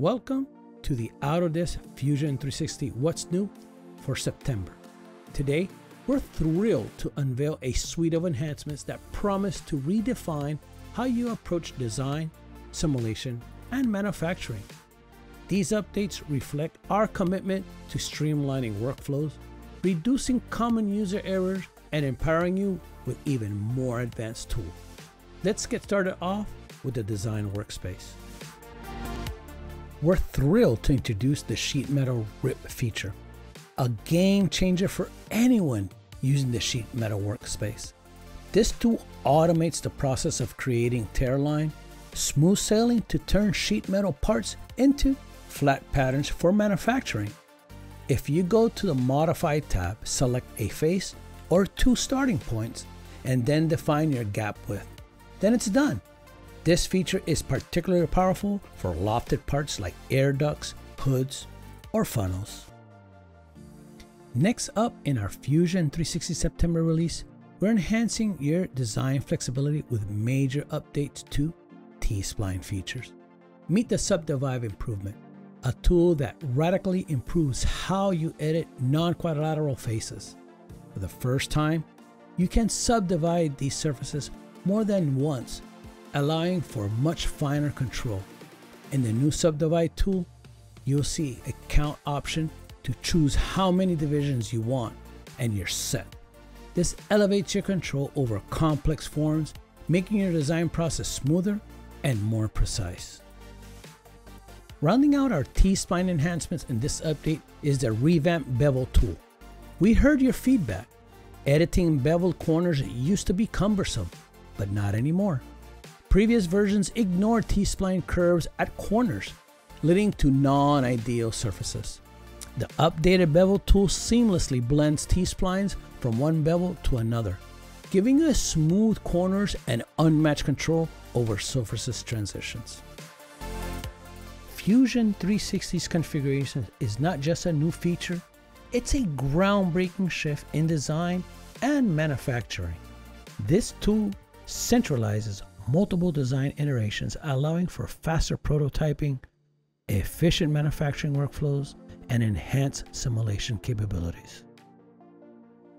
Welcome to the Autodesk Fusion 360 What's New for September. Today, we're thrilled to unveil a suite of enhancements that promise to redefine how you approach design, simulation, and manufacturing. These updates reflect our commitment to streamlining workflows, reducing common user errors, and empowering you with even more advanced tools. Let's get started off with the design workspace. We're thrilled to introduce the sheet metal rip feature, a game changer for anyone using the sheet metal workspace. This tool automates the process of creating tear line, smooth sailing to turn sheet metal parts into flat patterns for manufacturing. If you go to the Modify tab, select a face or two starting points, and then define your gap width, then it's done. This feature is particularly powerful for lofted parts like air ducts, hoods, or funnels. Next up in our Fusion 360 September release, we're enhancing your design flexibility with major updates to T-spline features. Meet the Subdivide improvement, a tool that radically improves how you edit non-quadrilateral faces. For the first time, you can subdivide these surfaces more than once allowing for much finer control. In the new subdivide tool, you'll see a count option to choose how many divisions you want and you're set. This elevates your control over complex forms, making your design process smoother and more precise. Rounding out our T-spline enhancements in this update is the revamped bevel tool. We heard your feedback. Editing beveled corners used to be cumbersome, but not anymore. Previous versions ignored T-spline curves at corners, leading to non-ideal surfaces. The updated bevel tool seamlessly blends T-splines from one bevel to another, giving you smooth corners and unmatched control over surfaces transitions. Fusion 360's configuration is not just a new feature, it's a groundbreaking shift in design and manufacturing. This tool centralizes multiple design iterations, allowing for faster prototyping, efficient manufacturing workflows, and enhanced simulation capabilities.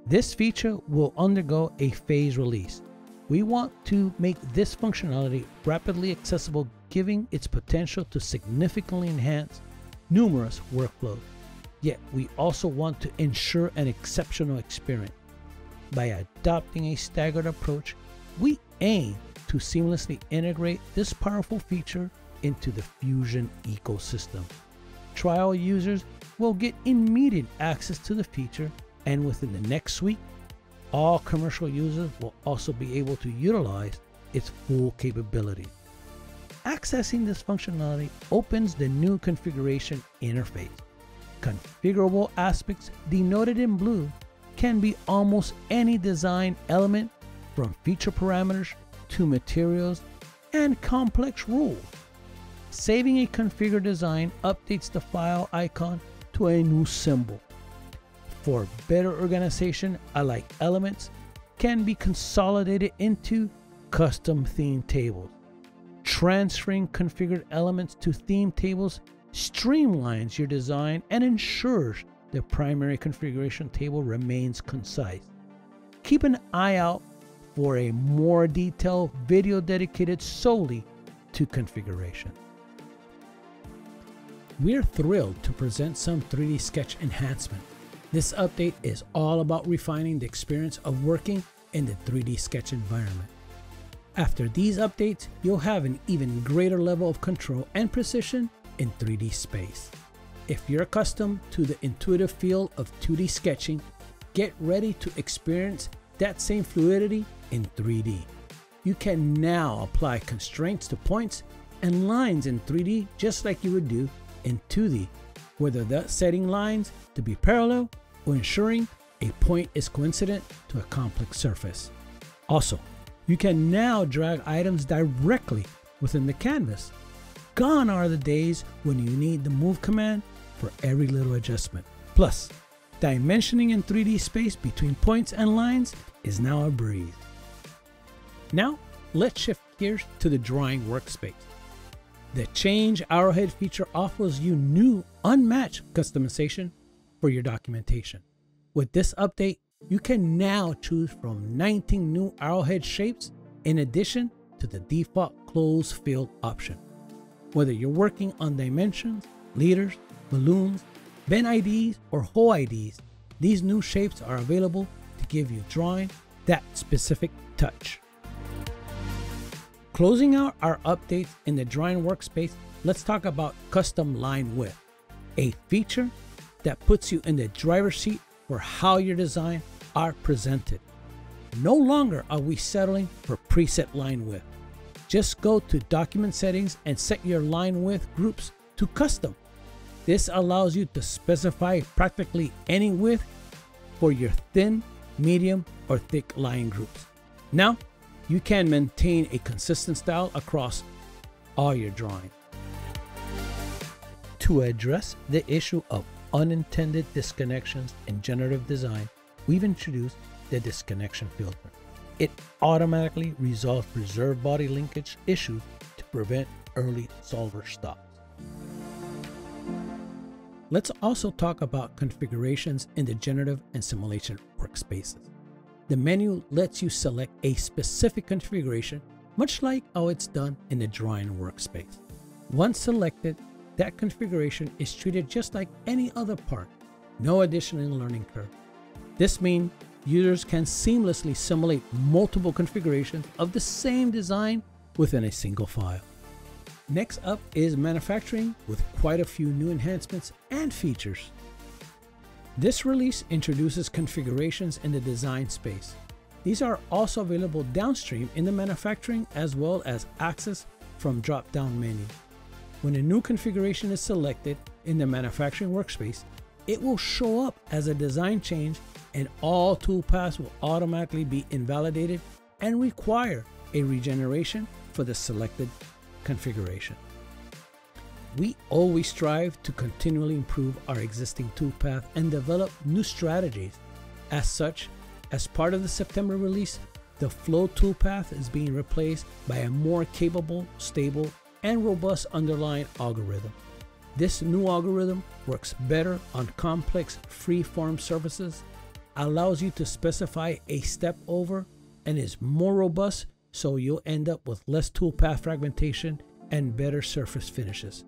This feature will undergo a phase release. We want to make this functionality rapidly accessible, giving its potential to significantly enhance numerous workflows. Yet, we also want to ensure an exceptional experience. By adopting a staggered approach, we aim to seamlessly integrate this powerful feature into the Fusion ecosystem. Trial users will get immediate access to the feature, and within the next week, all commercial users will also be able to utilize its full capability. Accessing this functionality opens the new configuration interface. Configurable aspects denoted in blue can be almost any design element from feature parameters to materials, and complex rules. Saving a configured design updates the file icon to a new symbol. For better organization, alike elements can be consolidated into custom theme tables. Transferring configured elements to theme tables streamlines your design and ensures the primary configuration table remains concise. Keep an eye out for a more detailed video dedicated solely to configuration. We're thrilled to present some 3D Sketch enhancement. This update is all about refining the experience of working in the 3D Sketch environment. After these updates, you'll have an even greater level of control and precision in 3D space. If you're accustomed to the intuitive feel of 2D sketching, get ready to experience that same fluidity in 3D. You can now apply constraints to points and lines in 3D just like you would do in 2D, whether that's setting lines to be parallel or ensuring a point is coincident to a complex surface. Also, you can now drag items directly within the canvas. Gone are the days when you need the move command for every little adjustment. Plus, dimensioning in 3D space between points and lines is now a breeze. Now, let's shift gears to the drawing workspace. The Change Arrowhead feature offers you new, unmatched customization for your documentation. With this update, you can now choose from 19 new arrowhead shapes in addition to the default closed filled option. Whether you're working on dimensions, leaders, balloons, bend IDs, or hole IDs, these new shapes are available to give you drawing that specific touch. Closing out our updates in the drawing workspace, let's talk about custom line width, a feature that puts you in the driver's seat for how your design are presented. No longer are we settling for preset line width. Just go to document settings and set your line width groups to custom. This allows you to specify practically any width for your thin, medium, or thick line groups. Now, you can maintain a consistent style across all your drawing. To address the issue of unintended disconnections in generative design, we've introduced the disconnection filter. It automatically resolves reserved body linkage issues to prevent early solver stops. Let's also talk about configurations in the generative and simulation workspaces. The menu lets you select a specific configuration, much like how it's done in the drawing workspace. Once selected, that configuration is treated just like any other part, no additional learning curve. This means users can seamlessly simulate multiple configurations of the same design within a single file. Next up is manufacturing with quite a few new enhancements and features. This release introduces configurations in the design space. These are also available downstream in the manufacturing as well as access from drop-down menu. When a new configuration is selected in the manufacturing workspace, it will show up as a design change and all toolpaths will automatically be invalidated and require a regeneration for the selected configuration. We always strive to continually improve our existing toolpath and develop new strategies. As such, as part of the September release, the Flow toolpath is being replaced by a more capable, stable, and robust underlying algorithm. This new algorithm works better on complex free-form surfaces, allows you to specify a step over, and is more robust so you'll end up with less toolpath fragmentation and better surface finishes.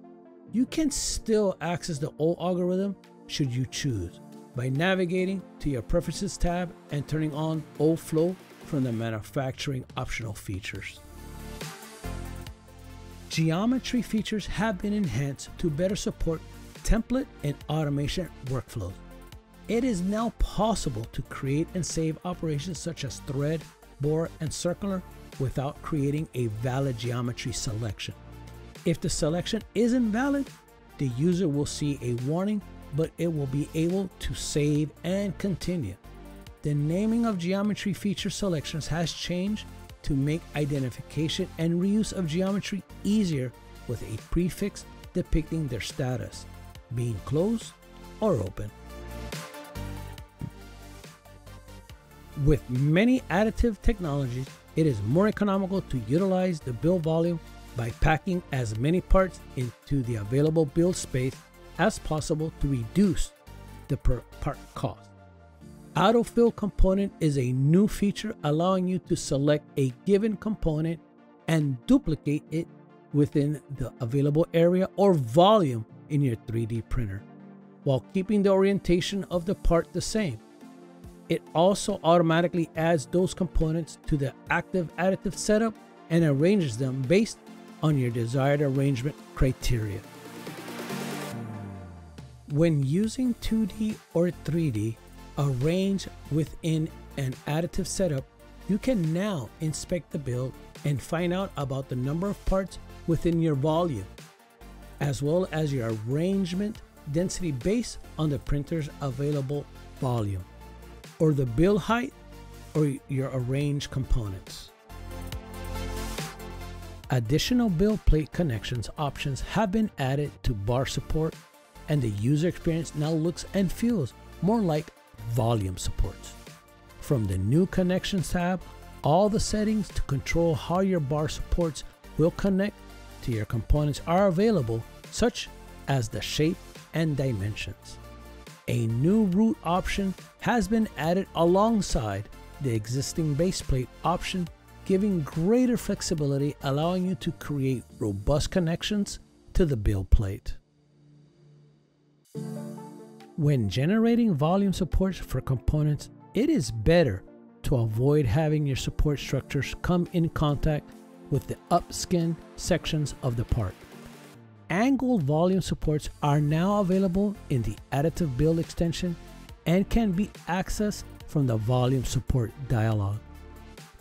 You can still access the old algorithm should you choose by navigating to your Preferences tab and turning on Old Flow from the manufacturing optional features. Geometry features have been enhanced to better support template and automation workflows. It is now possible to create and save operations such as thread, bore, and circular without creating a valid geometry selection. If the selection is invalid, the user will see a warning, but it will be able to save and continue. The naming of geometry feature selections has changed to make identification and reuse of geometry easier with a prefix depicting their status, being closed or open. With many additive technologies, it is more economical to utilize the build volume by packing as many parts into the available build space as possible to reduce the per part cost. Autofill component is a new feature allowing you to select a given component and duplicate it within the available area or volume in your 3D printer while keeping the orientation of the part the same. It also automatically adds those components to the active additive setup and arranges them based on your desired arrangement criteria. When using 2D or 3D, arrange within an additive setup, you can now inspect the build and find out about the number of parts within your volume, as well as your arrangement density based on the printer's available volume, or the build height, or your arranged components. Additional build plate connections options have been added to bar support, and the user experience now looks and feels more like volume supports. From the new connections tab, all the settings to control how your bar supports will connect to your components are available, such as the shape and dimensions. A new root option has been added alongside the existing base plate option, giving greater flexibility, allowing you to create robust connections to the build plate. When generating volume supports for components, it is better to avoid having your support structures come in contact with the upskin sections of the part. Angled volume supports are now available in the additive build extension and can be accessed from the volume support dialog.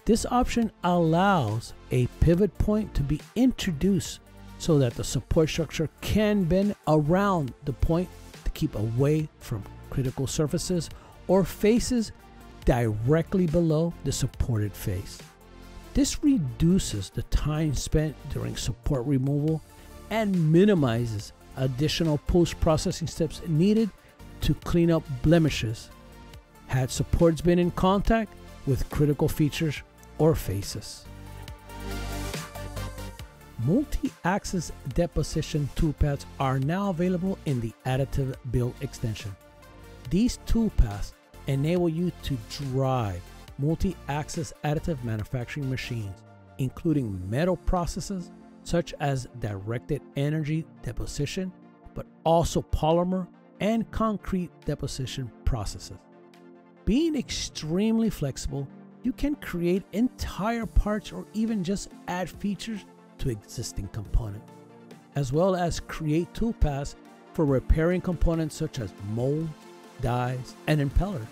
This option allows a pivot point to be introduced so that the support structure can bend around the point to keep away from critical surfaces or faces directly below the supported face. This reduces the time spent during support removal and minimizes additional post-processing steps needed to clean up blemishes had supports been in contact with critical features or faces. Multi-axis deposition toolpaths are now available in the additive build extension. These toolpaths enable you to drive multi-axis additive manufacturing machines, including metal processes such as directed energy deposition, but also polymer and concrete deposition processes. Being extremely flexible, you can create entire parts or even just add features to existing components, as well as create toolpaths for repairing components such as mold, dies, and impeller.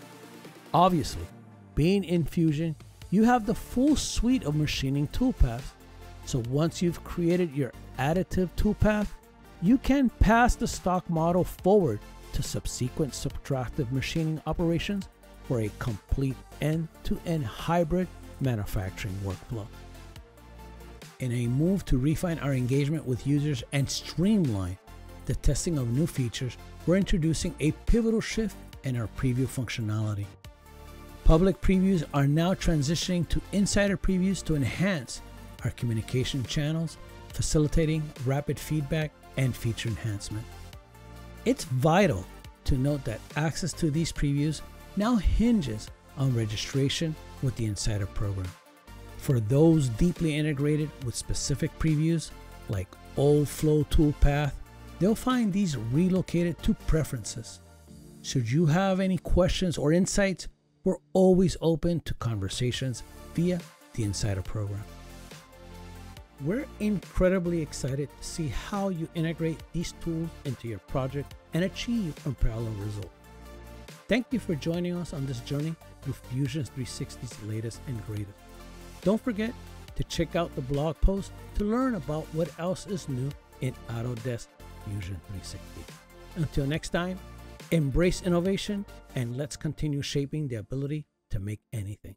Obviously, being in Fusion, you have the full suite of machining toolpaths. So once you've created your additive toolpath, you can pass the stock model forward to subsequent subtractive machining operations for a complete end-to-end hybrid manufacturing workflow. In a move to refine our engagement with users and streamline the testing of new features, we're introducing a pivotal shift in our preview functionality. Public previews are now transitioning to insider previews to enhance our communication channels, facilitating rapid feedback and feature enhancement. It's vital to note that access to these previews now hinges on registration with the Insider program. For those deeply integrated with specific previews like Old Flow Toolpath, they'll find these relocated to preferences. Should you have any questions or insights, we're always open to conversations via the Insider program. We're incredibly excited to see how you integrate these tools into your project and achieve unparalleled results. Thank you for joining us on this journey through Fusion 360's latest and greatest. Don't forget to check out the blog post to learn about what else is new in Autodesk Fusion 360. Until next time, Embrace innovation and let's continue shaping the ability to make anything.